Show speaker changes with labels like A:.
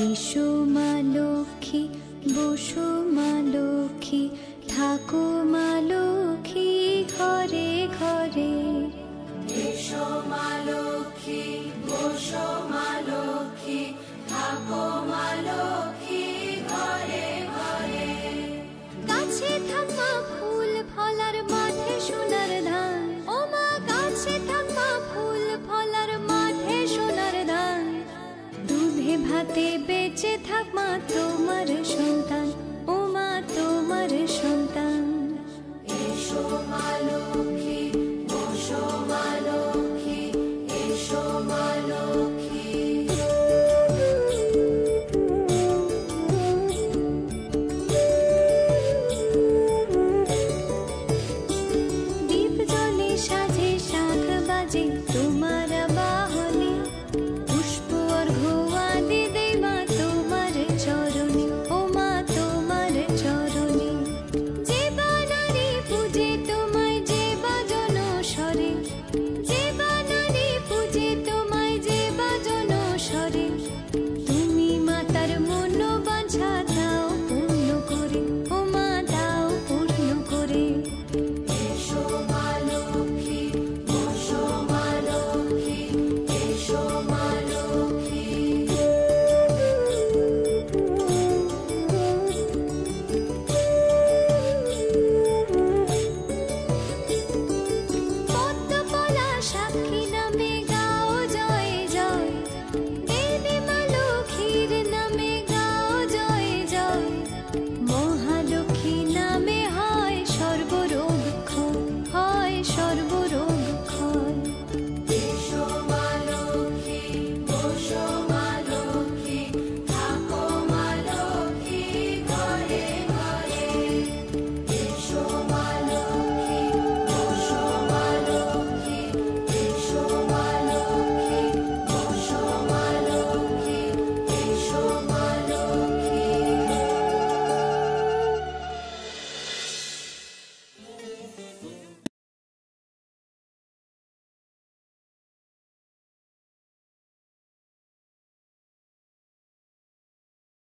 A: এসো মা লক্ষ্মী বসো মা লক্ষ্মী থাক মা তোমার সন্তান